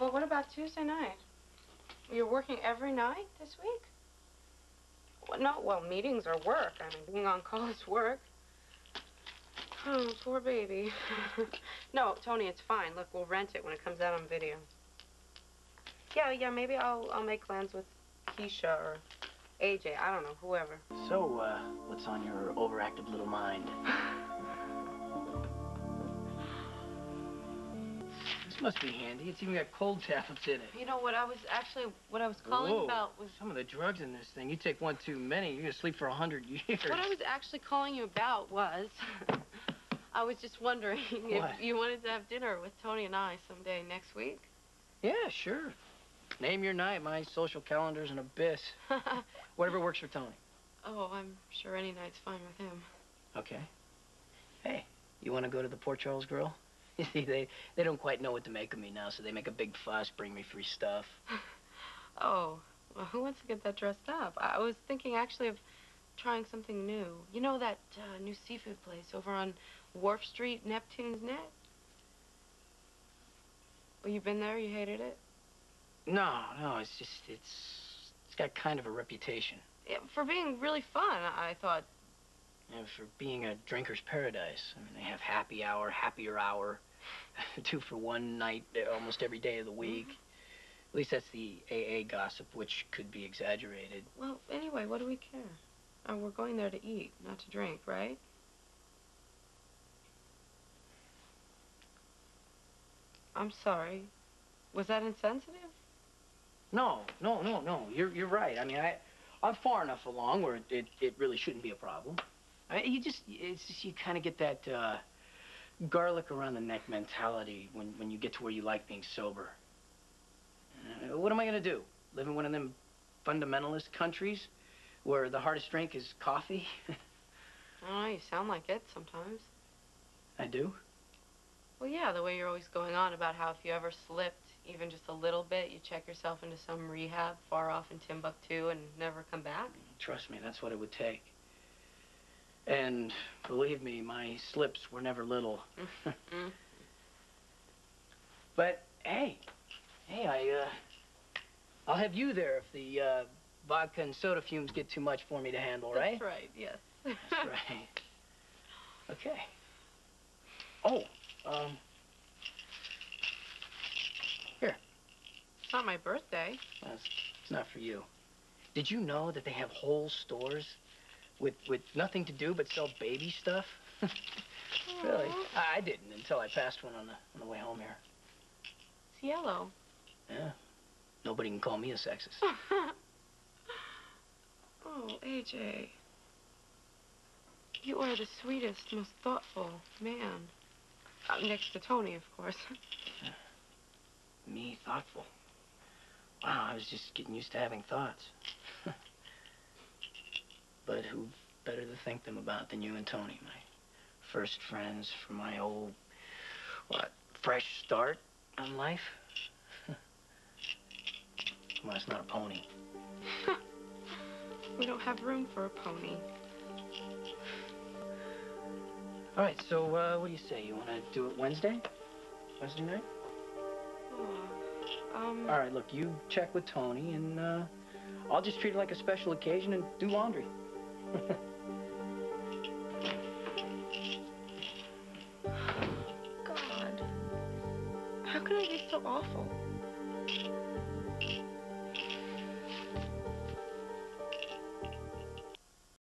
Well, what about Tuesday night? You're working every night this week? Well, no, well, meetings are work. I mean, being on call is work. Oh, poor baby. no, Tony, it's fine. Look, we'll rent it when it comes out on video. Yeah, yeah, maybe I'll I'll make plans with Keisha or AJ. I don't know, whoever. So, uh, what's on your overactive little mind? this must be handy. It's even got cold tablets in it. You know what I was actually what I was calling Whoa. about was Some of the drugs in this thing, you take one too many, you're gonna sleep for a hundred years. what I was actually calling you about was I was just wondering What? if you wanted to have dinner with Tony and I someday next week. Yeah, sure. Name your night. My social calendar's an abyss. Whatever works for Tony. oh, I'm sure any night's fine with him. Okay. Hey, you want to go to the Port Charles Grill? You see, they, they don't quite know what to make of me now, so they make a big fuss, bring me free stuff. Oh, well, who wants to get that dressed up? I was thinking actually of trying something new. You know that uh, new seafood place over on Wharf Street, Neptune's Net? Well, you've been there? You hated it? No, no, it's just, it's, it's got kind of a reputation. Yeah, for being really fun, I I thought. And for being a drinker's paradise. I mean, they have happy hour, happier hour, two for one night uh, almost every day of the week. At least that's the AA gossip, which could be exaggerated. Well, anyway, what do we care? Uh, we're going there to eat, not to drink, right? I'm sorry. Was that insensitive? No, no, no, no. You're you're right. I mean, I I'm far enough along where it it, it really shouldn't be a problem. I, you just it's just you kind of get that uh, garlic around the neck mentality when when you get to where you like being sober. Uh, what am I gonna do? Live in one of them fundamentalist countries where the hardest drink is coffee? I don't know, you sound like it sometimes. I do. Well, yeah, the way you're always going on about how if you ever slipped even just a little bit, you check yourself into some rehab far off in Timbuktu and never come back. Trust me, that's what it would take. And believe me, my slips were never little. Mm. But hey, hey, I uh, I'll have you there if the uh, vodka and soda fumes get too much for me to handle, right? That's right, yes. That's right. Okay. Oh, um, here. It's not my birthday. well, it's, it's not for you. Did you know that they have whole stores with with nothing to do but sell baby stuff? really? I, I didn't until I passed one on the on the way home here. It's yellow. Yeah. Nobody can call me a sexist. oh, AJ. You are the sweetest, most thoughtful man. Uh, next to Tony, of course. Me thoughtful. Wow, I was just getting used to having thoughts. But who better to think them about than you and Tony, my first friends from my old, what, fresh start on life? well, it's not a pony. we don't have room for a pony. All right, so uh, what do you say? You want to do it Wednesday? Wednesday night? Oh, um, All right, look, you check with Tony, and uh, I'll just treat it like a special occasion and do laundry. God. How can I be so awful?